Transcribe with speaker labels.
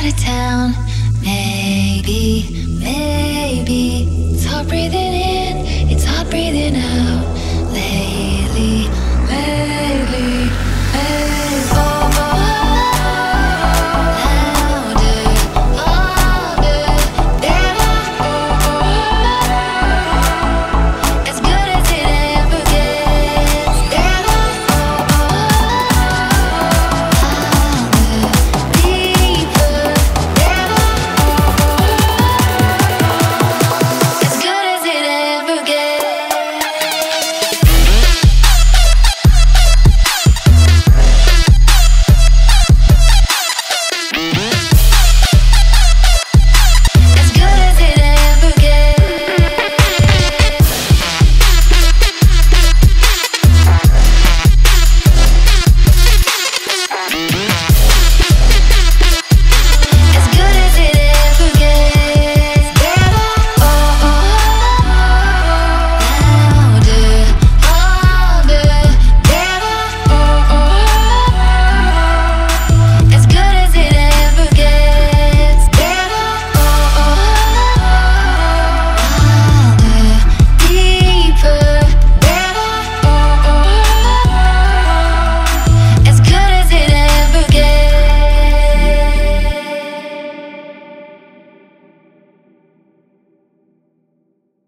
Speaker 1: out of town. Maybe, maybe it's hard breathing in, it's hard breathing out.